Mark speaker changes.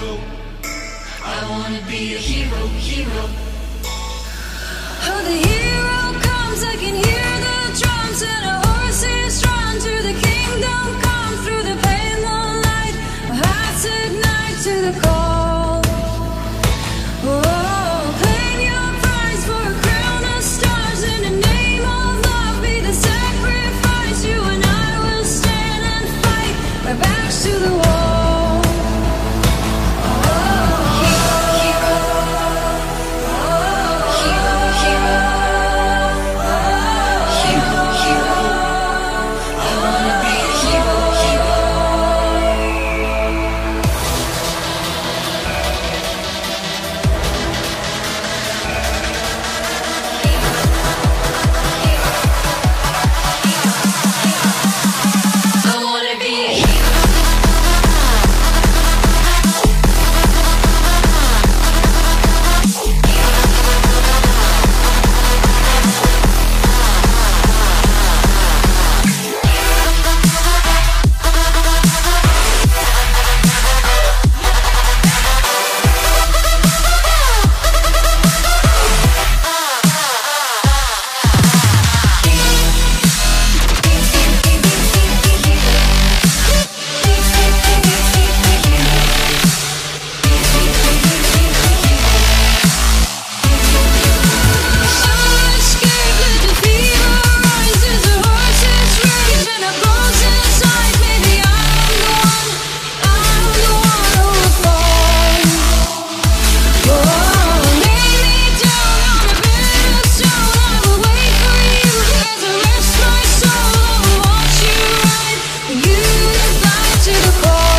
Speaker 1: hero. I wanna be a hero, hero. Oh, the hero comes, I can hear. to the core